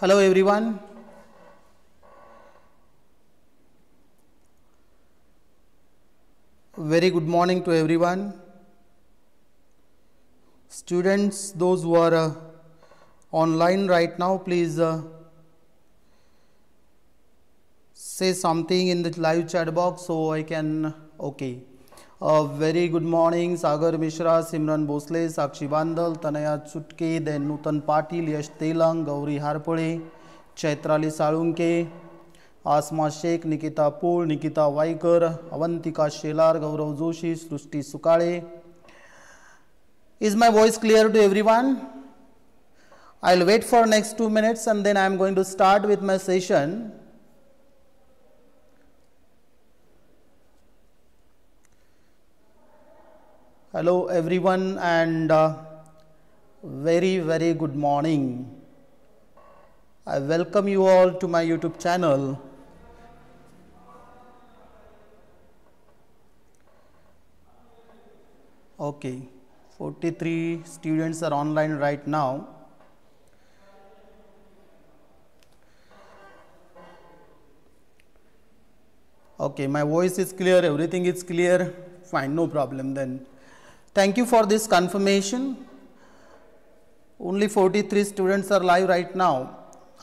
Hello everyone. Very good morning to everyone. Students, those who are uh, online right now, please uh, say something in the live chat box so I can. Okay. Uh, very good morning, Sagar Mishra, Simran Bosle, Sakshi Bandal, Tanaya Chutke, then Nutan Patil, Yash Telang, Gauri Harpade, Chaitrali Salunke, Asma Sheikh, Nikita Pool, Nikita Vaikar, Avantika Shelar, Gaurav Joshi, Srushti Sukale. Is my voice clear to everyone? I'll wait for next two minutes and then I'm going to start with my session. Hello everyone and uh, very very good morning. I welcome you all to my YouTube channel. Okay, 43 students are online right now. Okay, my voice is clear, everything is clear. Fine, no problem then. Thank you for this confirmation. Only 43 students are live right now.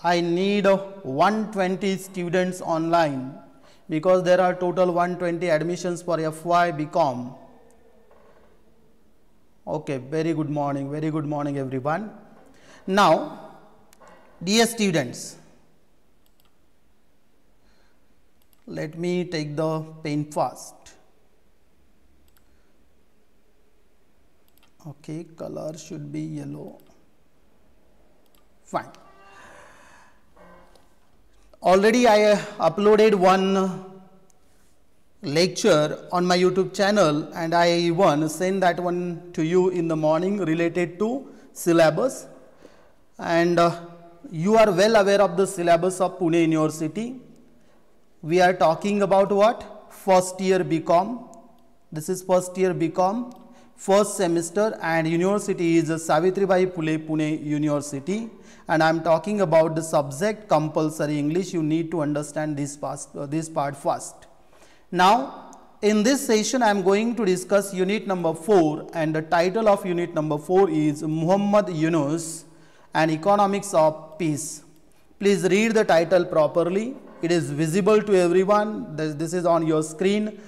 I need 120 students online because there are total 120 admissions for FY BCom. Okay, very good morning, very good morning everyone. Now, dear students, let me take the pen first. Okay, color should be yellow. Fine. Already I uh, uploaded one lecture on my YouTube channel and I even sent that one to you in the morning related to syllabus and uh, you are well aware of the syllabus of Pune University. We are talking about what? First year BCom. This is first year BCom, first semester and university is Savitribai Phule Pune University and I am talking about the subject compulsory English. You need to understand this, past, uh, this part first. Now, in this session, I am going to discuss unit number 4 and the title of unit number 4 is Muhammad Yunus and Economics of Peace. Please read the title properly. It is visible to everyone. This is on your screen.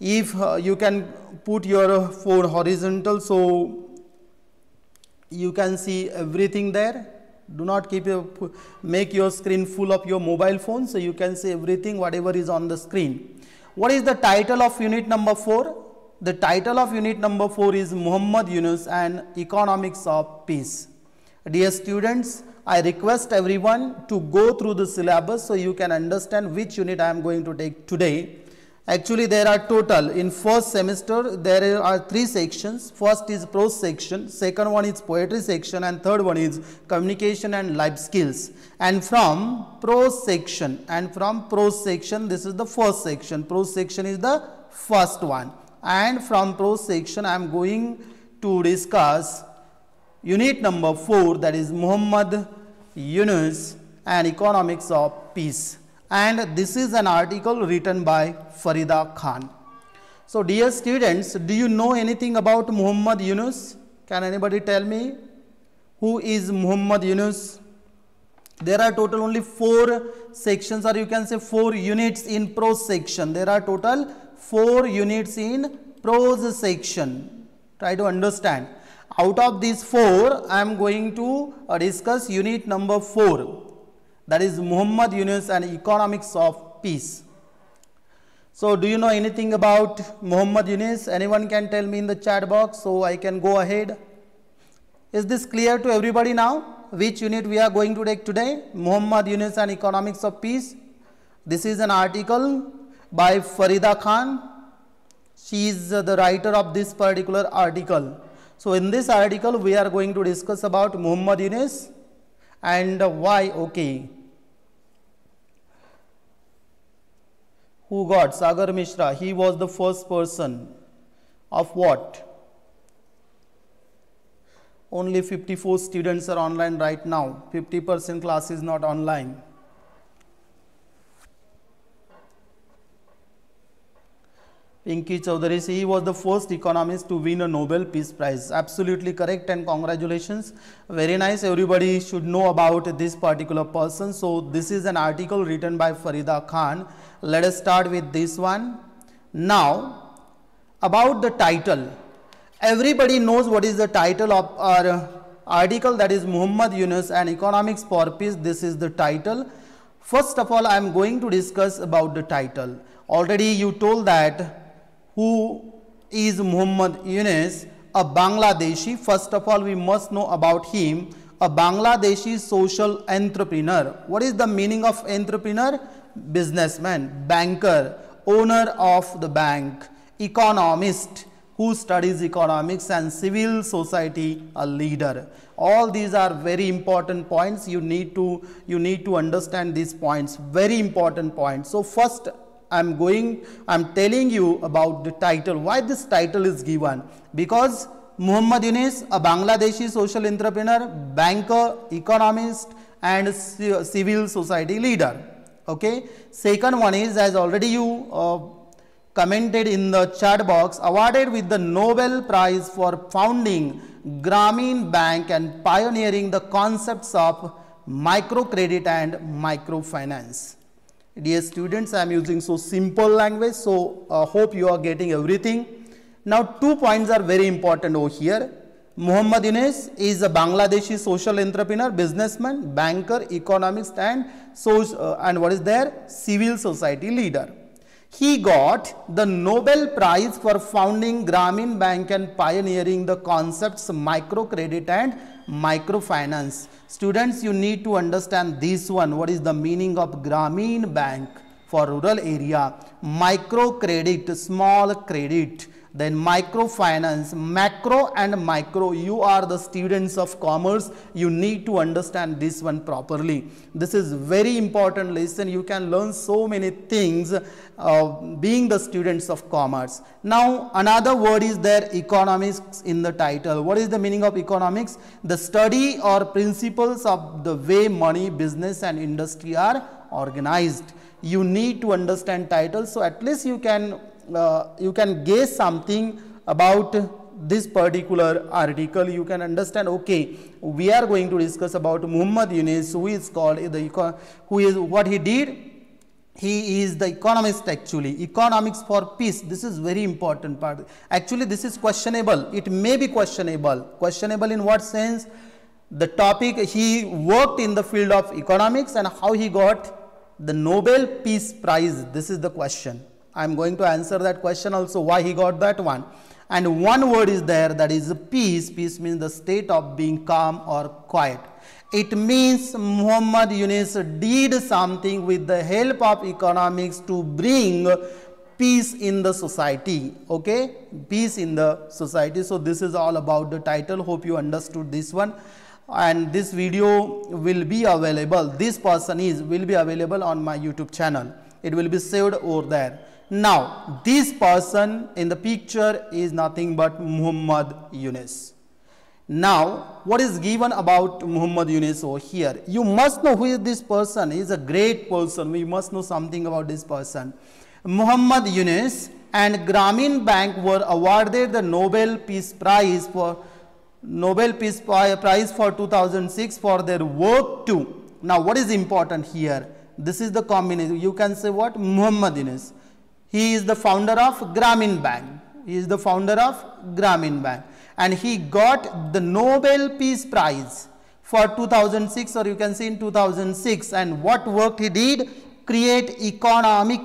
If uh, you can put your phone horizontal so you can see everything there. Do not keep your, make your screen full of your mobile phone so you can see everything whatever is on the screen. What is the title of unit number 4? The title of unit number 4 is Muhammad Yunus and Economics of Peace. Dear students, I request everyone to go through the syllabus so you can understand which unit I am going to take today. Actually, there are total in first semester there are three sections. First is prose section, second one is poetry section, and third one is communication and life skills. And from prose section and from prose section, this is the first section. Prose section is the first one. And from prose section, I am going to discuss unit number four, that is Muhammad Yunus and economics of peace and this is an article written by Farida Khan. So dear students, do you know anything about Muhammad Yunus? Can anybody tell me who is Muhammad Yunus? There are total only four sections or you can say four units in prose section. There are total four units in prose section. Try to understand. Out of these four, I am going to uh, discuss unit number four that is Muhammad Yunus and economics of peace. So do you know anything about Muhammad Yunus? Anyone can tell me in the chat box so I can go ahead. Is this clear to everybody now? Which unit we are going to take today? Muhammad Yunus and economics of peace. This is an article by Farida Khan. She is the writer of this particular article. So in this article we are going to discuss about Muhammad Yunus and why okay who got Sagar Mishra. He was the first person of what? Only 54 students are online right now. 50% class is not online. Pinky Chaudhary, he was the first economist to win a Nobel Peace Prize. Absolutely correct and congratulations. Very nice. Everybody should know about this particular person. So this is an article written by Farida Khan. Let us start with this one. Now, about the title. Everybody knows what is the title of our article that is Muhammad Yunus and Economics for Peace. This is the title. First of all, I am going to discuss about the title. Already you told that who is Muhammad Yunus, a Bangladeshi. First of all, we must know about him, a Bangladeshi social entrepreneur. What is the meaning of entrepreneur? Businessman, banker, owner of the bank, economist who studies economics and civil society a leader all these are very important points you need to you need to understand these points very important points so first I'm going, I'm telling you about the title, why this title is given. Because Muhammad Yunus, a Bangladeshi social entrepreneur, banker, economist and civil society leader. Okay. Second one is as already you uh, commented in the chat box, awarded with the Nobel Prize for founding Grameen Bank and pioneering the concepts of microcredit and microfinance. Dear students, I am using so simple language, so uh, hope you are getting everything. Now, two points are very important over here. Muhammad Yunus is a Bangladeshi social entrepreneur, businessman, banker, economist and, so, uh, and what is there? Civil society leader. He got the Nobel Prize for founding Grameen Bank and pioneering the concepts microcredit and microfinance. Students, you need to understand this one. What is the meaning of Grameen Bank for rural area? Microcredit, small credit then microfinance macro and micro you are the students of commerce. You need to understand this one properly. This is very important lesson. You can learn so many things uh, being the students of commerce. Now another word is there economics in the title. What is the meaning of economics? The study or principles of the way money business and industry are organized. You need to understand title so at least you can uh, you can guess something about this particular article. You can understand okay we are going to discuss about Muhammad Yunus who is called the who is what he did. He is the economist actually. Economics for peace. This is very important part. Actually this is questionable. It may be questionable. Questionable in what sense? The topic he worked in the field of economics and how he got the Nobel Peace Prize. This is the question I am going to answer that question also why he got that one. And one word is there that is peace. Peace means the state of being calm or quiet. It means Muhammad Yunus did something with the help of economics to bring peace in the society. Okay, peace in the society. So this is all about the title. Hope you understood this one. And this video will be available. This person is will be available on my YouTube channel. It will be saved over there. Now, this person in the picture is nothing but Muhammad Yunus. Now, what is given about Muhammad Yunus over here? You must know who is this person. He is a great person. We must know something about this person. Muhammad Yunus and Grameen Bank were awarded the Nobel Peace Prize for Nobel Peace Prize for 2006 for their work too. Now, what is important here? This is the combination. You can say what? Muhammad Yunus. He is the founder of Grameen Bank. He is the founder of Grameen Bank. And he got the Nobel Peace Prize for 2006 or you can say in 2006. And what work he did? Create economic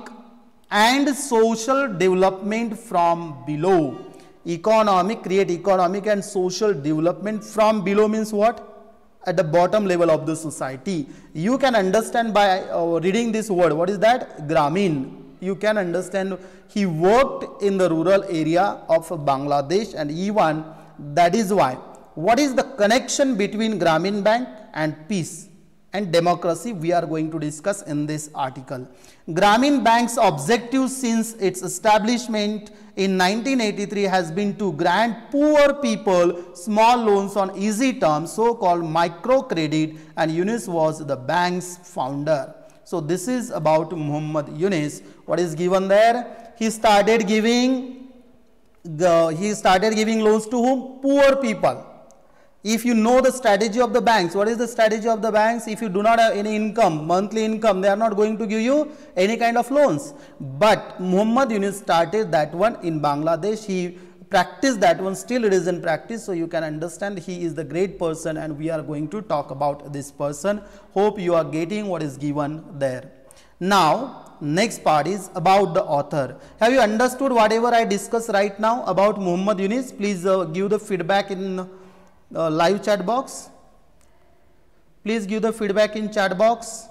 and social development from below. Economic, create economic and social development from below means what? At the bottom level of the society. You can understand by uh, reading this word. What is that? Grameen you can understand he worked in the rural area of Bangladesh and even that is why what is the connection between Grameen Bank and peace and democracy we are going to discuss in this article. Grameen Bank's objective since its establishment in 1983 has been to grant poor people small loans on easy terms so called microcredit and Yunus was the bank's founder. So this is about Muhammad Yunus. What is given there? He started giving the, he started giving loans to whom? Poor people if you know the strategy of the banks, what is the strategy of the banks? If you do not have any income, monthly income, they are not going to give you any kind of loans. But Muhammad Yunus started that one in Bangladesh. He practiced that one, still it is in practice. So you can understand he is the great person and we are going to talk about this person. Hope you are getting what is given there. Now, next part is about the author. Have you understood whatever I discussed right now about Muhammad Yunus? Please uh, give the feedback in uh, live chat box. Please give the feedback in chat box.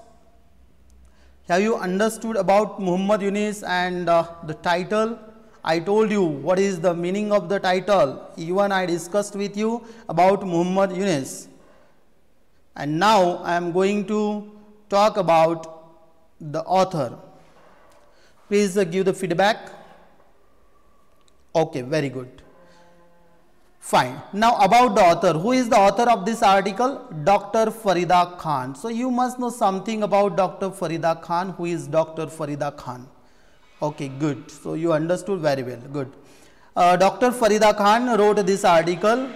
Have you understood about Muhammad Yunus and uh, the title? I told you what is the meaning of the title. Even I discussed with you about Muhammad Yunus. And now I am going to talk about the author. Please give the feedback. Okay, very good. Fine. Now about the author. Who is the author of this article? Dr. Farida Khan. So you must know something about Dr. Farida Khan. Who is Dr. Farida Khan? Okay, good. So you understood very well. Good. Uh, Dr. Farida Khan wrote this article.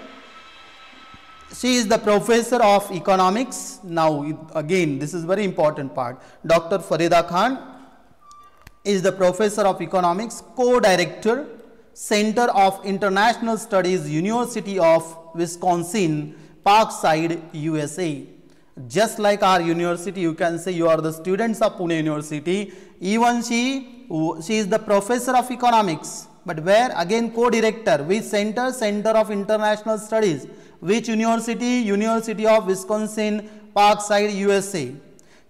She is the professor of economics. Now again, this is very important part. Dr. Farida Khan is the professor of economics, co-director Center of International Studies, University of Wisconsin, Parkside, USA. Just like our university, you can say you are the students of Pune University. Even she, she is the professor of economics. But where again co-director, which center? Center of International Studies. Which university? University of Wisconsin, Parkside, USA.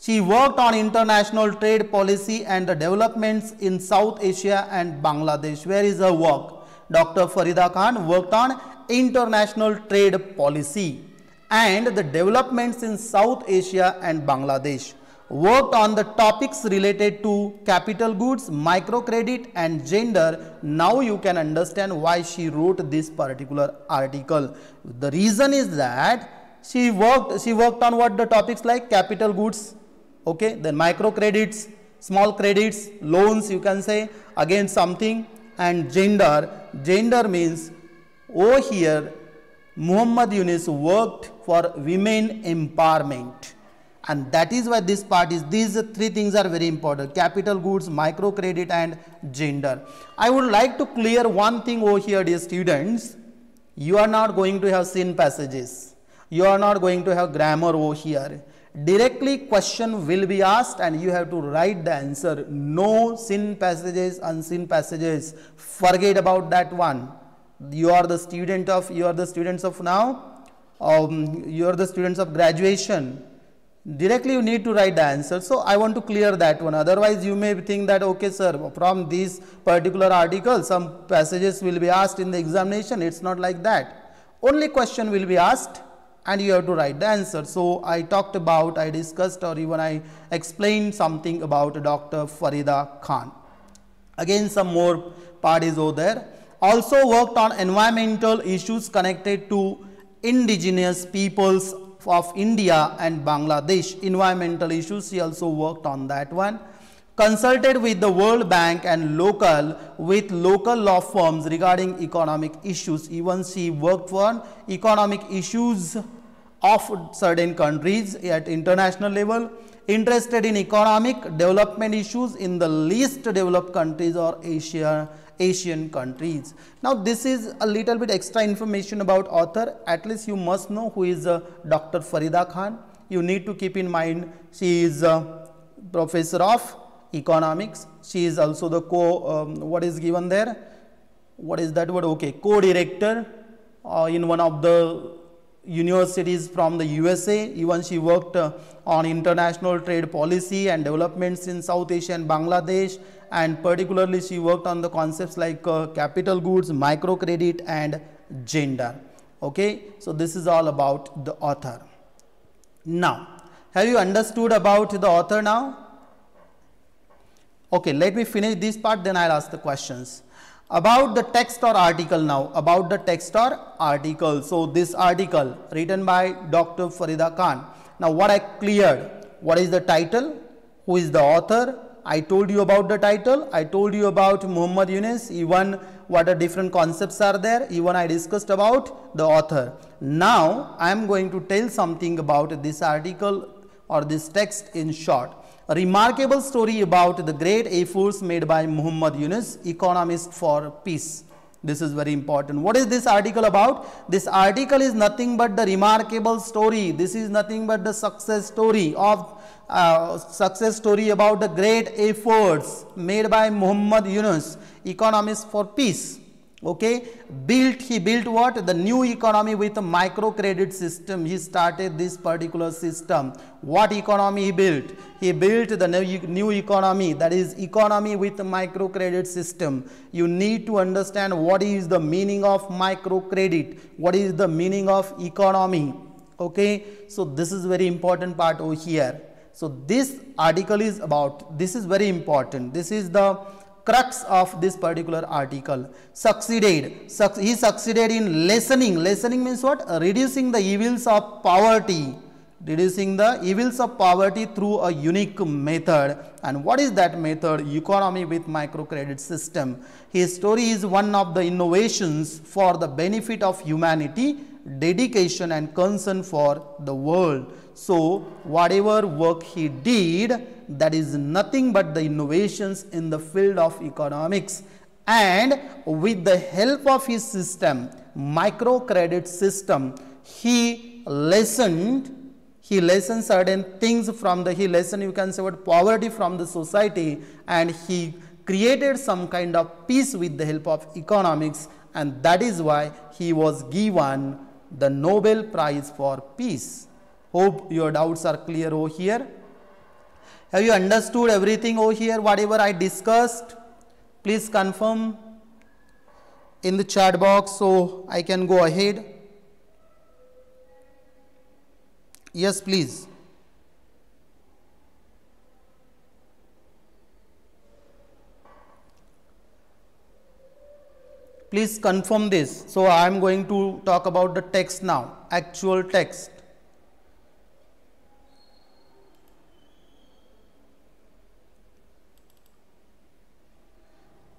She worked on international trade policy and the developments in South Asia and Bangladesh. Where is her work? Dr. Farida Khan worked on international trade policy and the developments in South Asia and Bangladesh. Worked on the topics related to capital goods, microcredit and gender. Now you can understand why she wrote this particular article. The reason is that she worked, she worked on what the topics like capital goods, okay then microcredits small credits loans you can say again something and gender gender means over here Muhammad Yunus worked for women empowerment and that is why this part is these three things are very important. Capital goods microcredit and gender. I would like to clear one thing over here dear students. You are not going to have sin passages. You are not going to have grammar over here. Directly question will be asked and you have to write the answer. No sin passages unseen passages. Forget about that one. You are the student of you are the students of now um, you are the students of graduation directly you need to write the answer so i want to clear that one otherwise you may think that okay sir from this particular article some passages will be asked in the examination it's not like that only question will be asked and you have to write the answer. So I talked about, I discussed or even I explained something about Dr. Farida Khan. Again some more part is over there. Also worked on environmental issues connected to indigenous peoples of India and Bangladesh. Environmental issues, she also worked on that one consulted with the World Bank and local with local law firms regarding economic issues. Even she worked for economic issues of certain countries at international level, interested in economic development issues in the least developed countries or Asia, Asian countries. Now this is a little bit extra information about author, at least you must know who is uh, Dr. Farida Khan. You need to keep in mind she is a professor of economics. She is also the co, um, what is given there? What is that word? Okay, co-director uh, in one of the universities from the USA. Even she worked uh, on international trade policy and developments in South Asia and Bangladesh and particularly she worked on the concepts like uh, capital goods, microcredit and gender. Okay, so this is all about the author. Now, Have you understood about the author now? Okay, let me finish this part then I'll ask the questions. About the text or article now, about the text or article. So, this article written by Dr. Farida Khan. Now, what I cleared, what is the title, who is the author, I told you about the title, I told you about Muhammad Yunus, even what are different concepts are there, even I discussed about the author. Now, I am going to tell something about this article or this text in short. A remarkable story about the great efforts made by Muhammad Yunus, economist for peace. This is very important. What is this article about? This article is nothing but the remarkable story. This is nothing but the success story of success story about the great efforts made by Muhammad Yunus, economist for peace. Okay? Built he built what? The new economy with a microcredit system. He started this particular system. What economy he built? He built the new, new economy that is economy with a microcredit system. You need to understand what is the meaning of microcredit. What is the meaning of economy? Okay? So this is very important part over here so this article is about this is very important. This is the crux of this particular article. Succeeded. He succeeded in lessening. Lessening means what? Reducing the evils of poverty. Reducing the evils of poverty through a unique method. And what is that method? Economy with microcredit system. His story is one of the innovations for the benefit of humanity dedication and concern for the world. So whatever work he did that is nothing but the innovations in the field of economics. And with the help of his system microcredit system he lessened he lessened certain things from the he lessened you can say what poverty from the society. And he created some kind of peace with the help of economics. And that is why he was given the Nobel Prize for Peace. Hope your doubts are clear over here. Have you understood everything over here, whatever I discussed? Please confirm in the chat box so I can go ahead. Yes, please. Please confirm this. So, I am going to talk about the text now, actual text.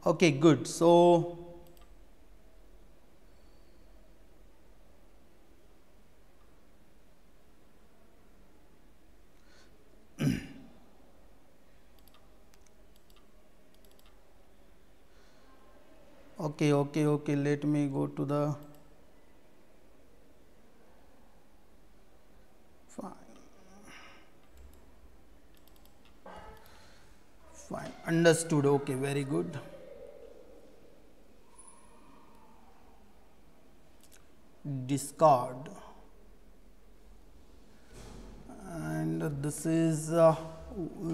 Okay, good. So, okay, okay, okay, let me go to the fine. Fine, understood. Okay, very good. discard and this is uh,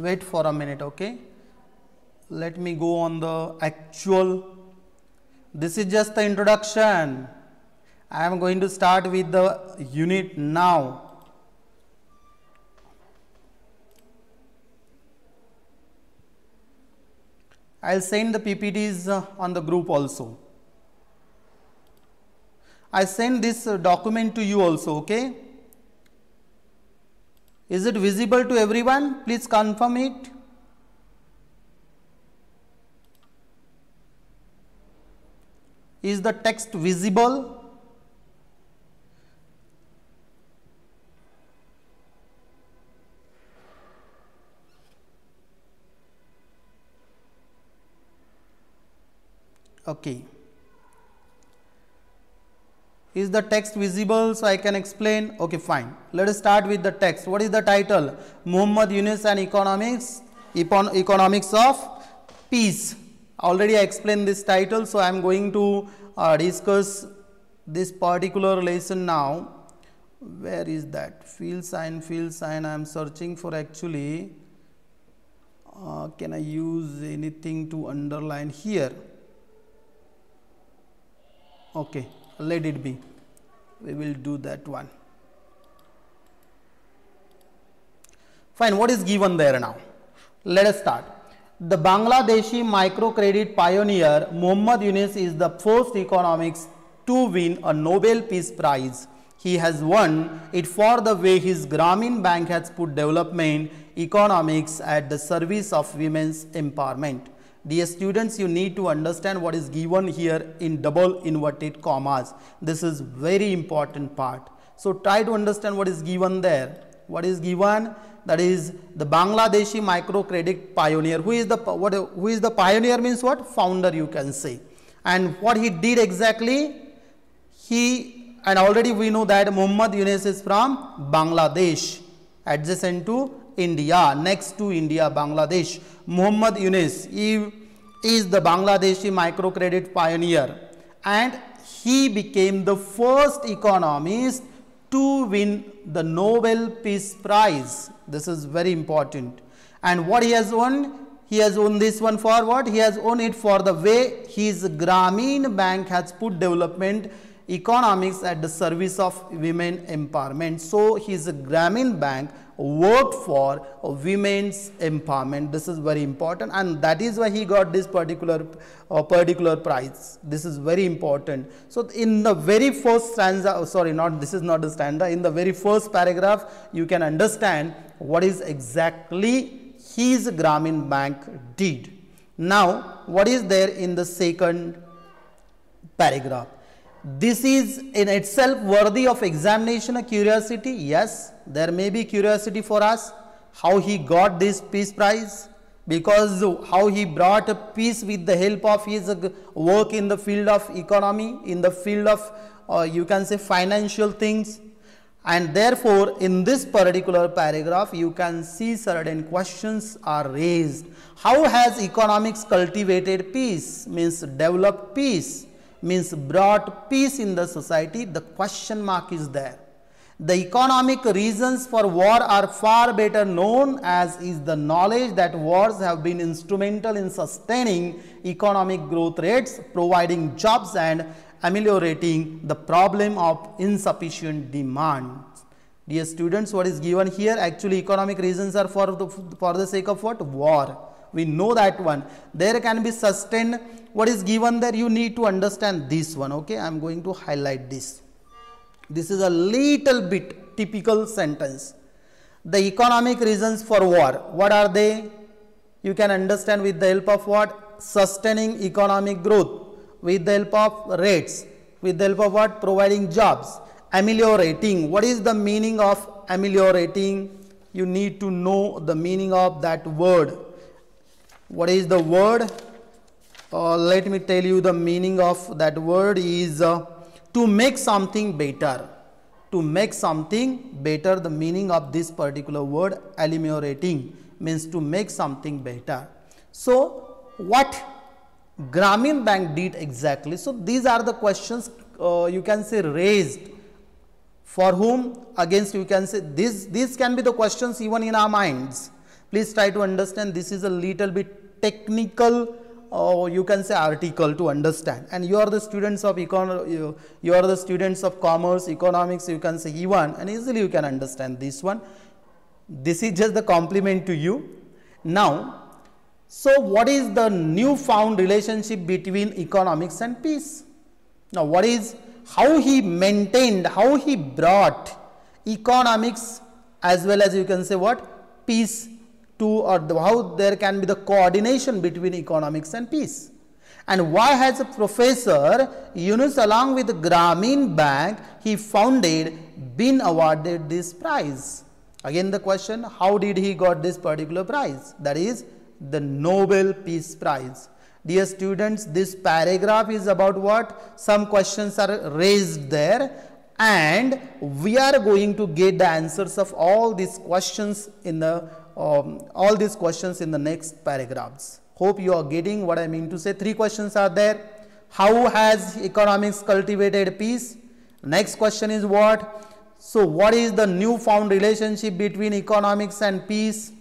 wait for a minute okay let me go on the actual this is just the introduction I am going to start with the unit now I'll send the PPTs uh, on the group also I send this uh, document to you also, okay? Is it visible to everyone? Please confirm it. Is the text visible? Okay. Is the text visible so I can explain? Okay, fine. Let us start with the text. What is the title? Muhammad Yunus and Economics, Economics of Peace. Already I explained this title, so I am going to uh, discuss this particular lesson now. Where is that? Field sign, field sign. I am searching for actually. Uh, can I use anything to underline here? Okay let it be we will do that one Fine, what is given there now? Let us start. The Bangladeshi microcredit pioneer Muhammad Yunus is the first economics to win a Nobel Peace Prize. He has won it for the way his Grameen Bank has put development economics at the service of women's empowerment. Dear students, you need to understand what is given here in double inverted commas. This is very important part. So try to understand what is given there. What is given? That is the Bangladeshi microcredit pioneer. Who is the what? Who is the pioneer? Means what? Founder, you can say. And what he did exactly? He and already we know that Muhammad Yunus is from Bangladesh, adjacent to India, next to India, Bangladesh. Muhammad Yunus he is the Bangladeshi microcredit pioneer and he became the first economist to win the Nobel Peace Prize. This is very important. And what he has won? He has won this one for what? He has won it for the way his Grameen Bank has put development economics at the service of women empowerment. So, his Grameen Bank worked for women's empowerment. This is very important and that is why he got this particular uh, particular prize. This is very important. So, in the very first stanza, oh, sorry, not this is not the stanza, in the very first paragraph, you can understand what is exactly his Grameen Bank did. Now, what is there in the second paragraph? This is in itself worthy of examination, a curiosity. Yes, there may be curiosity for us how he got this peace prize because how he brought peace with the help of his work in the field of economy, in the field of uh, you can say financial things. And therefore, in this particular paragraph, you can see certain questions are raised. How has economics cultivated peace? Means developed peace means brought peace in the society, the question mark is there. The economic reasons for war are far better known as is the knowledge that wars have been instrumental in sustaining economic growth rates, providing jobs and ameliorating the problem of insufficient demand. Dear students, what is given here actually economic reasons are for the, for the sake of what? War. We know that one. There can be sustained what is given there you need to understand this one okay? I am going to highlight this. This is a little bit typical sentence. The economic reasons for war what are they? You can understand with the help of what? Sustaining economic growth. With the help of rates. With the help of what? Providing jobs. Ameliorating. What is the meaning of ameliorating? You need to know the meaning of that word what is the word? Uh, let me tell you the meaning of that word is uh, to make something better. To make something better the meaning of this particular word ameliorating means to make something better. So what Grameen Bank did exactly? So these are the questions uh, you can say raised. For whom? Against you can say this this can be the questions even in our minds please try to understand. This is a little bit technical or you can say article to understand. And you are the students of econ you, you are the students of commerce economics you can say e1 and easily you can understand this one. This is just the compliment to you. Now so what is the new found relationship between economics and peace? Now what is how he maintained how he brought economics as well as you can say what? Peace to or the, how there can be the coordination between economics and peace. And why has a professor Yunus along with Grameen Bank he founded been awarded this prize? Again the question how did he got this particular prize that is the Nobel Peace Prize. Dear students this paragraph is about what some questions are raised there and we are going to get the answers of all these questions in the um, all these questions in the next paragraphs. Hope you are getting what I mean to say. Three questions are there. How has economics cultivated peace? Next question is what? So, what is the newfound relationship between economics and peace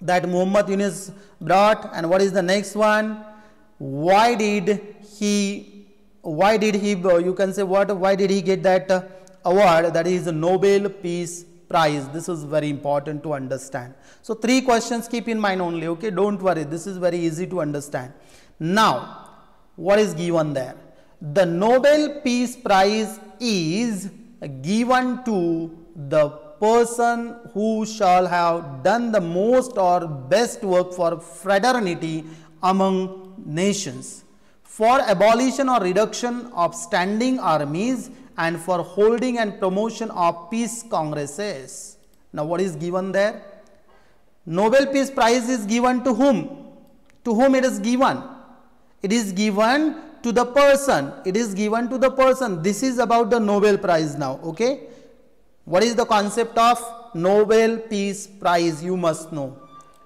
that Muhammad Yunus brought? And what is the next one? Why did he, why did he, you can say what, why did he get that award that is Nobel Peace prize. This is very important to understand. So three questions keep in mind only, okay? Don't worry, this is very easy to understand. Now, what is given there? The Nobel Peace Prize is given to the person who shall have done the most or best work for fraternity among nations, for abolition or reduction of standing armies and for holding and promotion of peace congresses. Now what is given there? Nobel Peace Prize is given to whom? To whom it is given? It is given to the person. It is given to the person. This is about the Nobel Prize now. Okay. What is the concept of Nobel Peace Prize? You must know.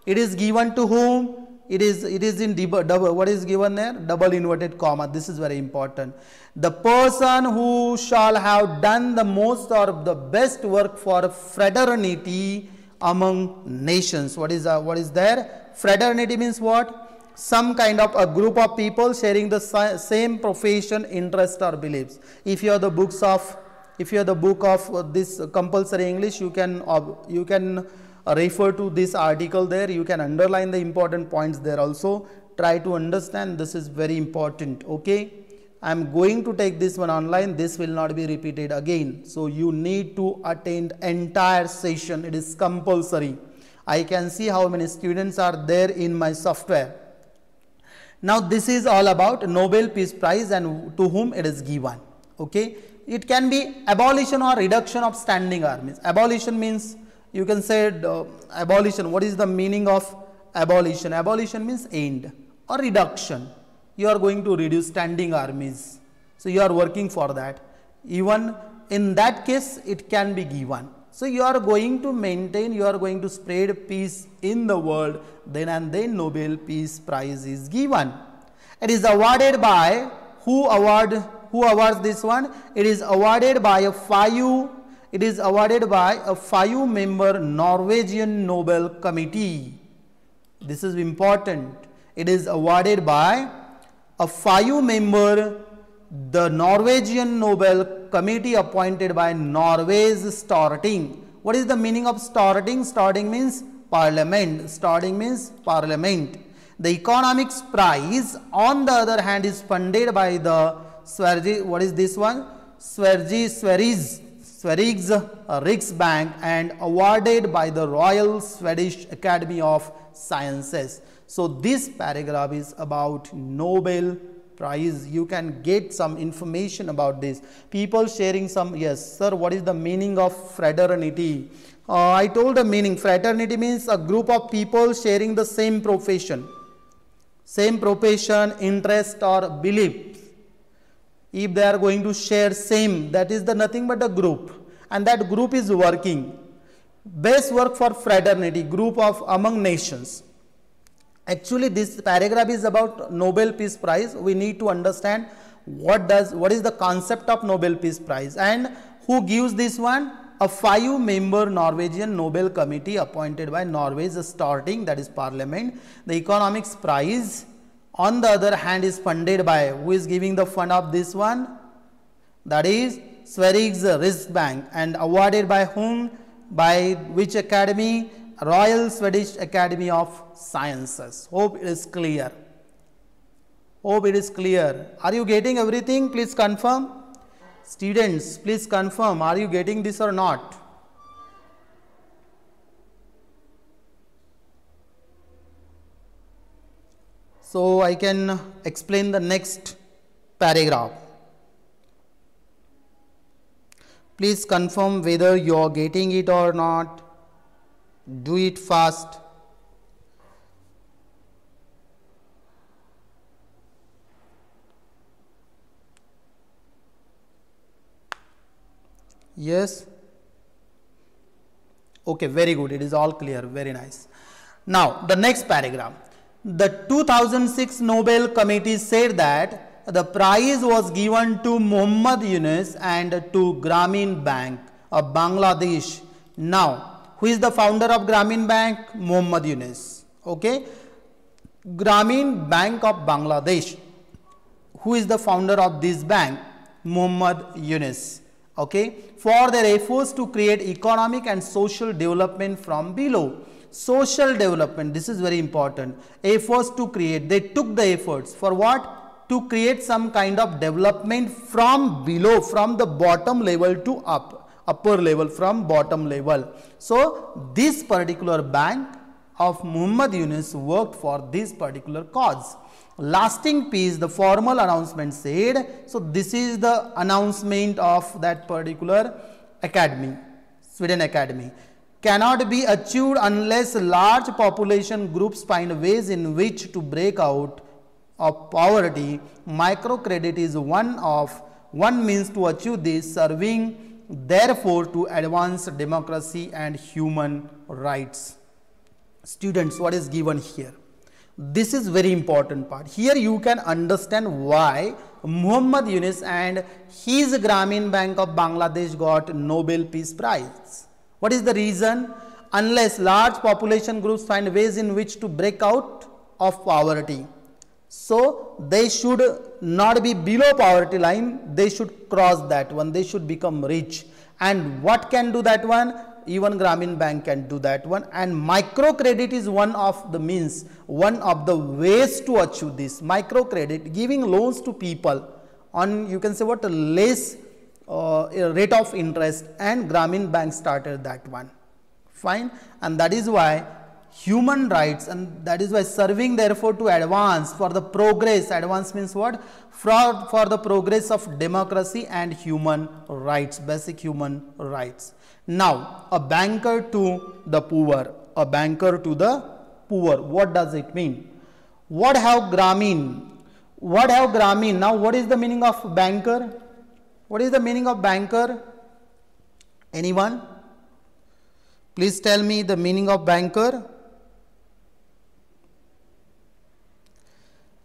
It is given to whom? It is it is in double what is given there? Double inverted comma. This is very important. The person who shall have done the most or the best work for fraternity among nations. What is uh, what is there? Fraternity means what? Some kind of a group of people sharing the same profession interest or beliefs. If you have the books of if you have the book of uh, this compulsory english you can uh, you can Uh, refer to this article there. You can underline the important points there also. Try to understand this is very important okay? I am going to take this one online. This will not be repeated again. So you need to attend entire session. It is compulsory. I can see how many students are there in my software. Now this is all about Nobel Peace Prize and to whom it is given okay? It can be abolition or reduction of standing armies. Abolition means you can say uh, abolition. What is the meaning of abolition? Abolition means end or reduction. You are going to reduce standing armies. So you are working for that. Even in that case, it can be given. So you are going to maintain, you are going to spread peace in the world. Then and then Nobel Peace Prize is given. It is awarded by who award who awards this one? It is awarded by a five it is awarded by a five member Norwegian Nobel Committee. This is important. It is awarded by a five member the Norwegian Nobel Committee appointed by Norway's Storting. What is the meaning of Storting? Storting means parliament. Storting means parliament. The economics prize on the other hand is funded by the Sverige, what is this one? Sverige Sveriges Sveriges Riksbank and awarded by the Royal Swedish Academy of Sciences. So this paragraph is about Nobel Prize. You can get some information about this. People sharing some, yes, sir, what is the meaning of fraternity? Uh, I told the meaning. Fraternity means a group of people sharing the same profession, same profession, interest or belief if they are going to share same that is the nothing but a group and that group is working. Best work for fraternity group of among nations. Actually this paragraph is about nobel peace prize. We need to understand what does what is the concept of nobel peace prize and who gives this one? A five member norwegian nobel committee appointed by norway's Storting that is parliament. The economics prize on the other hand is funded by who is giving the fund of this one? That is Sveriges Riksbank and awarded by whom? By which academy? Royal Swedish Academy of Sciences. Hope it is clear. Hope it is clear. Are you getting everything? Please confirm. Students please confirm. Are you getting this or not? So, I can explain the next paragraph. Please confirm whether you are getting it or not. Do it fast. Yes. Okay, very good. It is all clear. Very nice. Now, the next paragraph. The 2006 Nobel Committee said that the prize was given to Muhammad Yunus and to Grameen Bank of Bangladesh. Now, who is the founder of Grameen Bank? Muhammad Yunus. Okay. Grameen Bank of Bangladesh. Who is the founder of this bank? Muhammad Yunus. okay, for their efforts to create economic and social development from below. Social development, this is very important. Efforts to create, they took the efforts for what? To create some kind of development from below, from the bottom level to up, upper level from bottom level. So, this particular bank of Muhammad Yunus worked for this particular cause lasting peace the formal announcement said so this is the announcement of that particular academy sweden academy cannot be achieved unless large population groups find ways in which to break out of poverty microcredit is one of one means to achieve this serving therefore to advance democracy and human rights students what is given here this is very important part. Here you can understand why Muhammad Yunus and his Grameen Bank of Bangladesh got Nobel Peace Prize. What is the reason? Unless large population groups find ways in which to break out of poverty. So, they should not be below poverty line, they should cross that one, they should become rich. And what can do that one? even Grameen Bank can do that one and microcredit is one of the means, one of the ways to achieve this. Microcredit giving loans to people on you can say what a less uh, rate of interest and Grameen Bank started that one. Fine and that is why human rights and that is why serving therefore to advance for the progress advance means what for, for the progress of democracy and human rights basic human rights now, a banker to the poor, a banker to the poor, what does it mean? What have Grameen? What have Grameen? Now, what is the meaning of banker? What is the meaning of banker? Anyone? Please tell me the meaning of banker.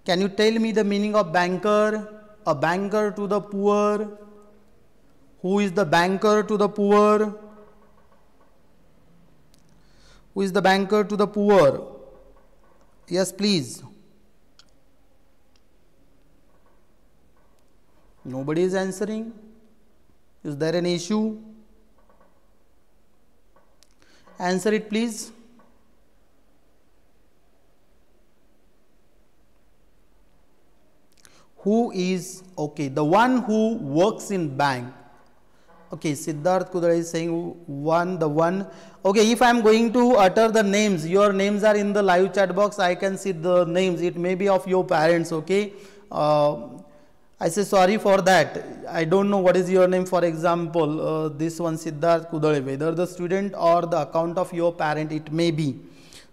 Can you tell me the meaning of banker? A banker to the poor. Who is the banker to the poor? Who is the banker to the poor? Yes, please. Nobody is answering. Is there an issue? Answer it, please. Who is okay? The one who works in bank Okay, Siddharth Kudal is saying one, the one. Okay, if I am going to utter the names, your names are in the live chat box. I can see the names. It may be of your parents. Okay. Uh, I say sorry for that. I don't know what is your name. For example, uh, this one Siddharth Kudale, whether the student or the account of your parent, it may be.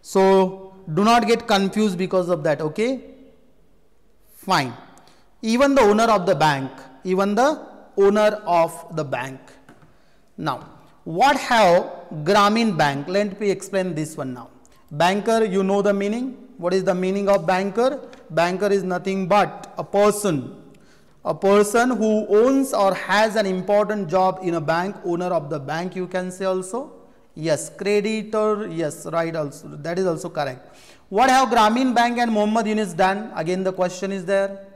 So do not get confused because of that. Okay. Fine. Even the owner of the bank, even the owner of the bank. Now, what have Grameen Bank? Let me explain this one now. Banker, you know the meaning. What is the meaning of banker? Banker is nothing but a person. A person who owns or has an important job in a bank, owner of the bank you can say also. Yes, creditor, yes, right also. That is also correct. What have Grameen Bank and Muhammad Yunus done? Again the question is there.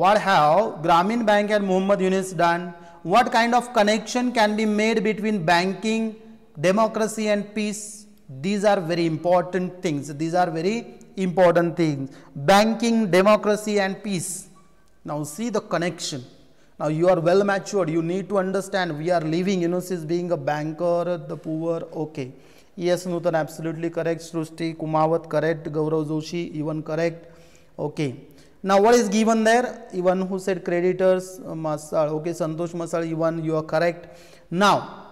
What have Grameen Bank and Muhammad Yunus done? What kind of connection can be made between banking, democracy and peace? These are very important things. These are very important things. Banking, democracy and peace. Now see the connection. Now you are well matured. You need to understand we are living, you know, is being a banker, the poor, okay. Yes, Nutan, absolutely correct. Srusti, Kumawat, correct. Gaurav Joshi, even correct. Okay. Now what is given there? Even who said creditors, uh, Masal, okay, Santosh Masal, even you are correct. Now,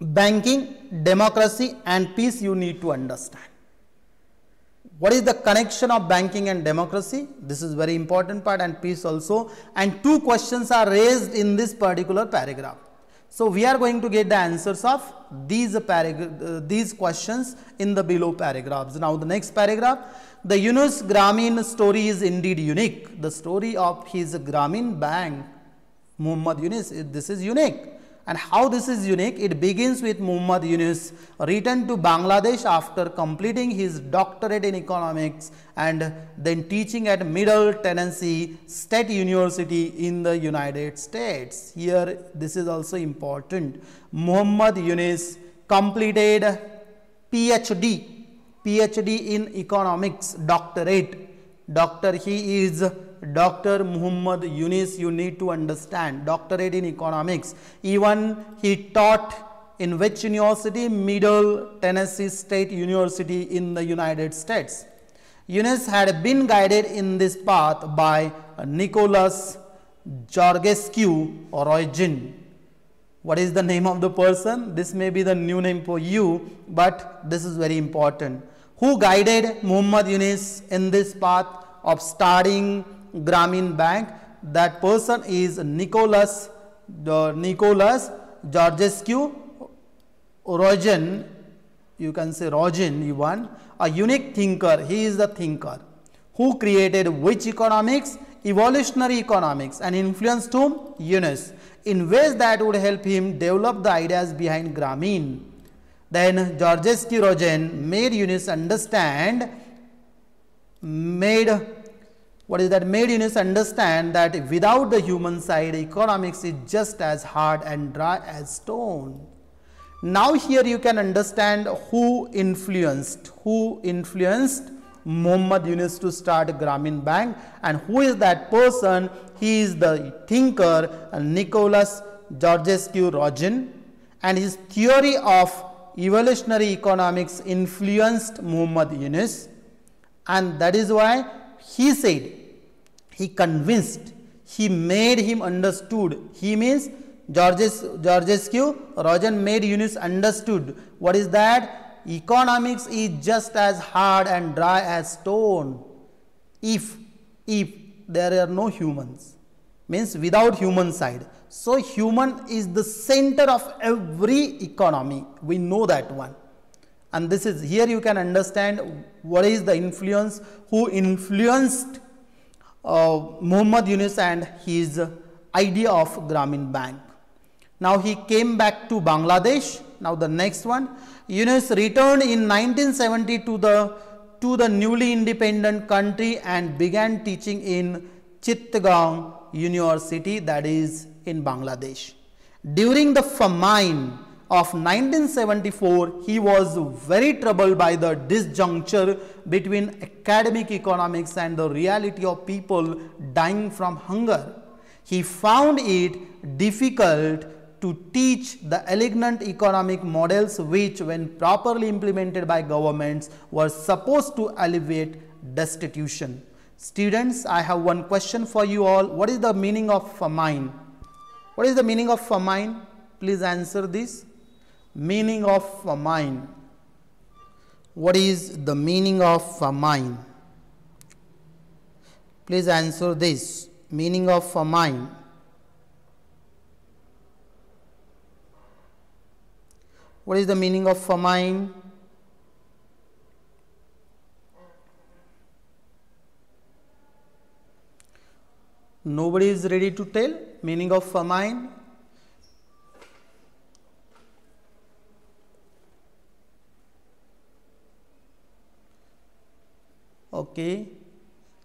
banking, democracy and peace you need to understand. What is the connection of banking and democracy? This is very important part and peace also. And two questions are raised in this particular paragraph. So we are going to get the answers of these, uh, these questions in the below paragraphs. Now the next paragraph, the Yunus Grameen story is indeed unique. The story of his Grameen bank, Muhammad Yunus, this is unique. And how this is unique? It begins with Muhammad Yunus returned to Bangladesh after completing his doctorate in economics and then teaching at Middle Tennessee State University in the United States. Here this is also important. Muhammad Yunus completed PhD, PhD in economics doctorate. Doctor he is Dr. Muhammad Yunus, you need to understand, doctorate in economics. Even he taught in which university? Middle Tennessee State University in the United States. Yunus had been guided in this path by Nicholas Georgescu Roegen. What is the name of the person? This may be the new name for you, but this is very important. Who guided Muhammad Yunus in this path of starting Grameen Bank. That person is Nicholas, uh, Nicholas Georgescu Roegen, you can say Roegen even, a unique thinker, he is the thinker who created which economics? Evolutionary economics and influenced whom? Yunus in ways that would help him develop the ideas behind Grameen. Then Georgescu Roegen made Yunus understand, made what is that made Yunus understand that without the human side economics is just as hard and dry as stone. Now here you can understand who influenced, who influenced Muhammad Yunus to start Grameen Bank and who is that person? He is the thinker uh, Nicholas Georgescu Roegen and his theory of evolutionary economics influenced Muhammad Yunus and that is why he said, he convinced, he made him understood. He means Georges, Georgescu, Roegen made Yunus understood. What is that? Economics is just as hard and dry as stone. If, if there are no humans, means without human side. So, human is the center of every economy. We know that one and this is here you can understand what is the influence who influenced uh, Muhammad Yunus and his idea of Grameen Bank. Now he came back to Bangladesh. Now the next one, Yunus returned in 1970 to the to the newly independent country and began teaching in Chittagong University that is in Bangladesh. During the famine of 1974, he was very troubled by the disjuncture between academic economics and the reality of people dying from hunger. He found it difficult to teach the elegant economic models which when properly implemented by governments were supposed to alleviate destitution. Students, I have one question for you all. What is the meaning of famine? What is the meaning of famine? Please answer this meaning of famine what is the meaning of famine please answer this meaning of famine what is the meaning of famine nobody is ready to tell meaning of famine Okay.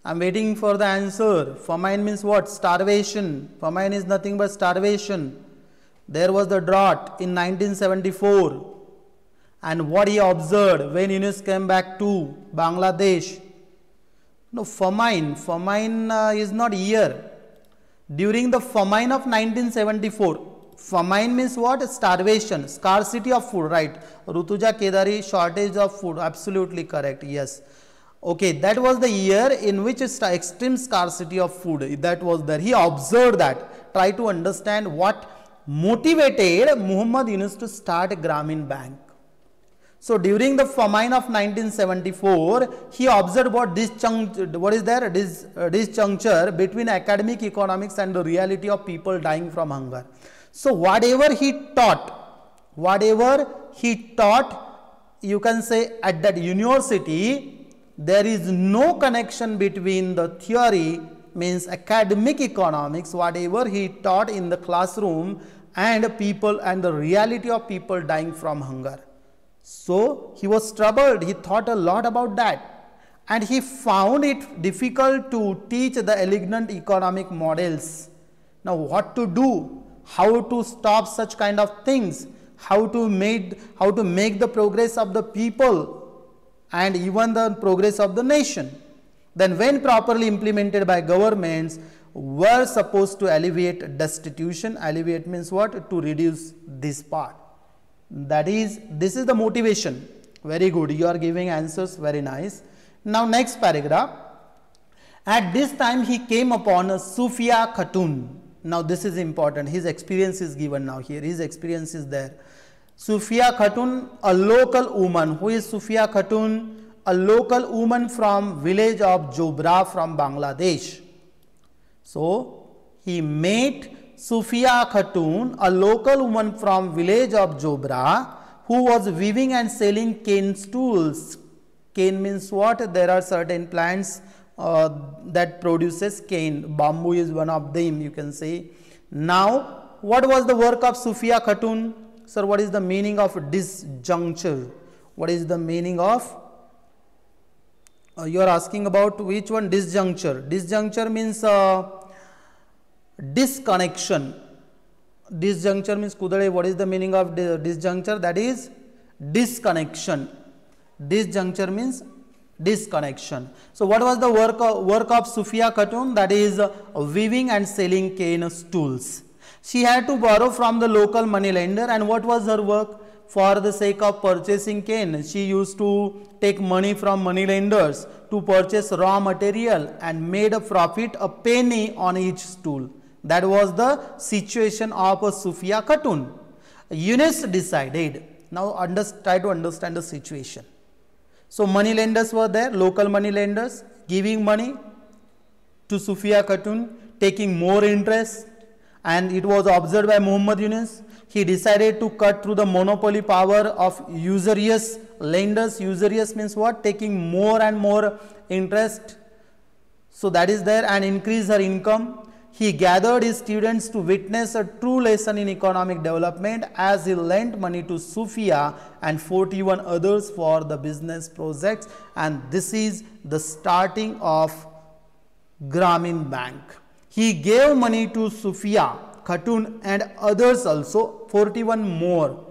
I am waiting for the answer. Famine means what? Starvation. Famine is nothing but starvation. There was the drought in 1974. And what he observed when Yunus came back to Bangladesh. No, famine. Famine uh, is not year. During the famine of 1974, famine means what? Starvation, scarcity of food, right? Rutuja Kedari, shortage of food, absolutely correct, yes. Okay, that was the year in which extreme scarcity of food that was there. He observed that. Try to understand what motivated Muhammad Yunus to start a Grameen Bank. So during the famine of 1974, he observed what disjunct, what is there this uh, disjuncture between academic economics and the reality of people dying from hunger. So whatever he taught, whatever he taught, you can say at that university, there is no connection between the theory means academic economics whatever he taught in the classroom and people and the reality of people dying from hunger. So he was troubled. He thought a lot about that. And he found it difficult to teach the elegant economic models. Now, what to do? How to stop such kind of things? How to make, how to make the progress of the people and even the progress of the nation. Then when properly implemented by governments, were supposed to alleviate destitution. Alleviate means what? To reduce this part. That is, this is the motivation. Very good. You are giving answers. Very nice. Now, next paragraph. At this time, he came upon a Sufia Khatun. Now, this is important. His experience is given now here. His experience is there. Sufia Khatun, a local woman. Who is Sufia Khatun? A local woman from village of Jobra from Bangladesh. So, he met Sufia Khatun, a local woman from village of Jobra, who was weaving and selling cane stools. Cane means what? There are certain plants uh, that produces cane. Bamboo is one of them, you can say. Now, what was the work of Sufia Khatun? Sir, what is the meaning of disjuncture? What is the meaning of? Uh, you are asking about which one? Disjuncture. Disjuncture means uh, disconnection. Disjuncture means kudale what is the meaning of disjuncture? That is disconnection. Disjuncture means disconnection. So what was the work of, work of sufia khatun? That is weaving and selling cane stools. She had to borrow from the local money lender and what was her work? For the sake of purchasing cane she used to take money from money lenders to purchase raw material and made a profit a penny on each stool that was the situation of Sufia Khatun. Yunus decided, now under, try to understand the situation. So money lenders were there, local money lenders giving money to Sufia Khatun, taking more interest and it was observed by Muhammad Yunus. He decided to cut through the monopoly power of usurious lenders. Usurious means what? Taking more and more interest. So that is there and increase her income he gathered his students to witness a true lesson in economic development as he lent money to Sufia and 41 others for the business projects and this is the starting of Grameen Bank. He gave money to Sufia, Khatun and others also 41 more